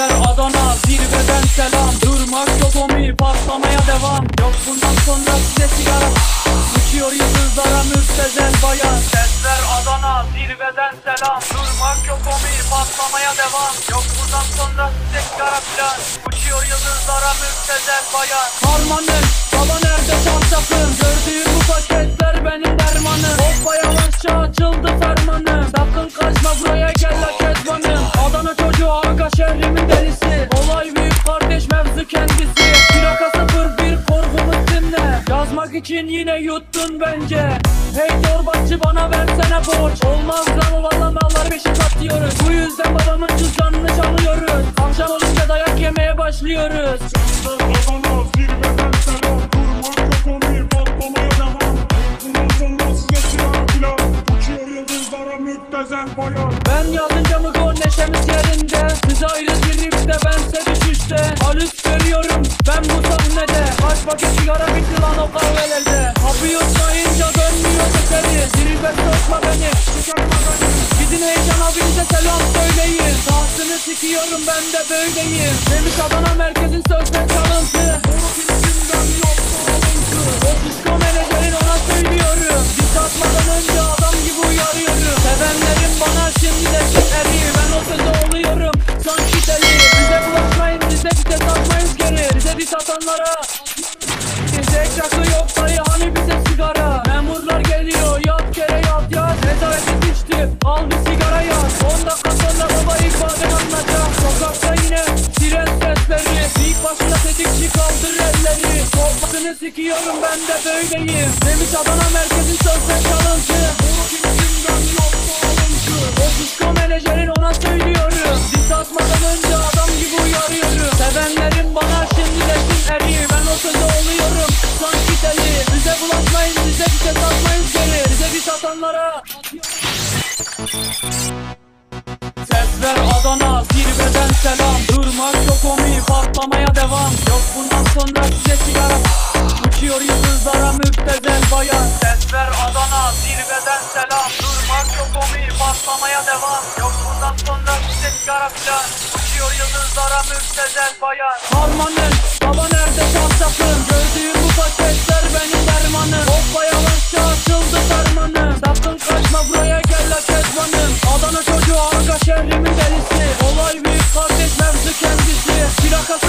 Sesler Adana zirveden selam. Durmak yok omi patlamaya devam. Yok bundan sonra size sigara Uçuyor yıldızlara müptezel bayan. Sesler Adana zirveden selam. Durmak yok omi patlamaya devam. Yok bundan sonra size sigara filan. Uçuyor yıldızlara müptezel bayan. Harmanım baba nerede çantakım Gördüğüm bu paketler aga şehrimin delisi. Olay büyük kardeş mevzu kendisi. Plaka 01 korkumuz dinle. Yazmak için yine yuttun bence. Hey torbacı bana versene borç. Olmaz lan valla mallar beşik atıyoruz. Bu yüzden babamın cüzdanını çalıyoruz. Akşam olunca dayak yemeye başlıyoruz. Ben yazınca mı neşemiz yerinde Siz ayrı tripte bense düşüşte. Halüs görüyorum ben bu sahnede. Kaç paket sigara bitti lan o kahvelerde. Kapı yutmayınca dönmüyor eseri Zirve sokma beni çıkarma beni. Gidin heyecan abinize selam söyleyin. Tahtını sikiyorum ben de böyleyim. Demiş Adana merkezin sözde çalıntı bir satanlara Bize çakı yok dayı hani bize sigara? Memurlar geliyor yat kere yat yat Nezareti düştü al bir sigara yat. 10 dakika sonra baba ifaden anlatacak. Sokakta yine siren sesleri. İlk başına tetikçi kaldır elleri. Korkmasını sikiyorum ben de böyleyim. Demiş Adana merkezin sözde çalıntı Zirveden selam. Durmak yok omi patlamaya devam. Yok bundan sonra size sigara Uçuyor yıldızlara müptezel bayan. Sesler Adana zirveden selam. Durmak yok omi patlamaya devam. Yok bundan sonra size sigara filan Uçuyor yıldızlara müptezel bayan. Harmanım baba nerede çantakım Gördüğüm bu paketler benim dermanım Hoppa yavaşça açıldı fermanım Sakın kaçma buraya gel la kezbanım. Adana çocuğu arka şehrimin delisi Olay büyük kardeş mevzu kendisi. Plaka 01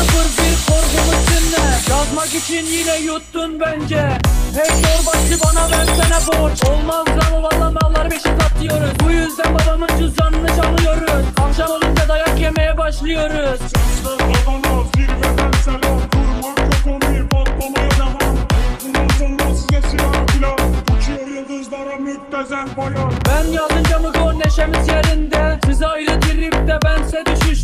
korkumuz dinle Yazmak için yine yuttun bence. Hey torbacı bana versene borç. Olmaz lan valla mallar beşik atıyoruz Bu yüzden babamın cüzdanını çalıyoruz. Akşam olunca dayak yemeye başlıyoruz müptezel bayan Ben yazınca mı gol neşemiz yerinde? Siz ayrı tripte bense düşüşte